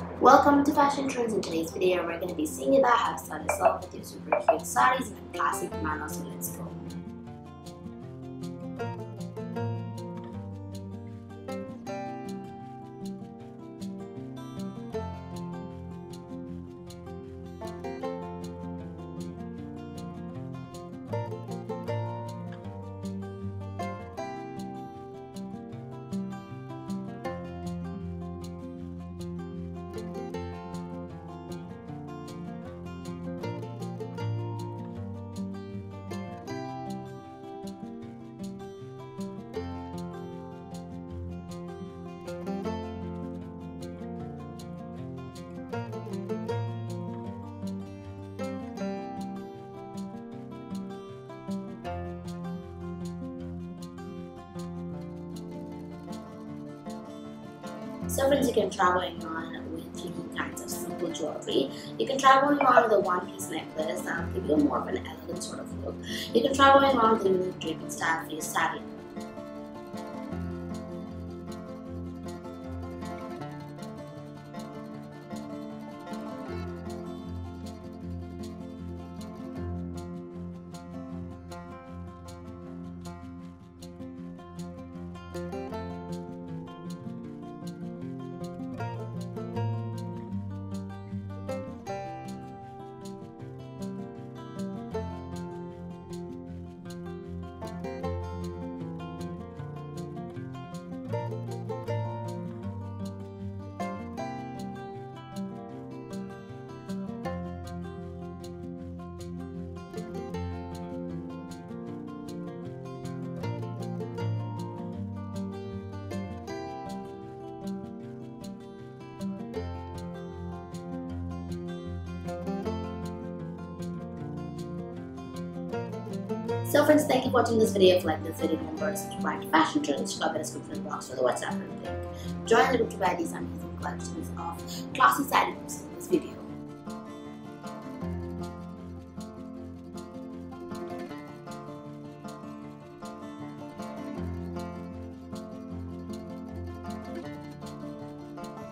Welcome to Fashion Trends. In today's video, we're going to be seeing about how to style yourself with your super cute saris and classic manner, so let's go. So friends, you can travel on with unique kinds of simple jewelry. You can travel on with a one-piece necklace that will give you more of an elegant sort of look. You can travel on with a unique draping style for your sari So friends, thank you for watching this video. If you like this video, remember to subscribe to Fashion Trends, check out the description box for the WhatsApp link. Join the group to buy these amazing collections of classy sarees in this video.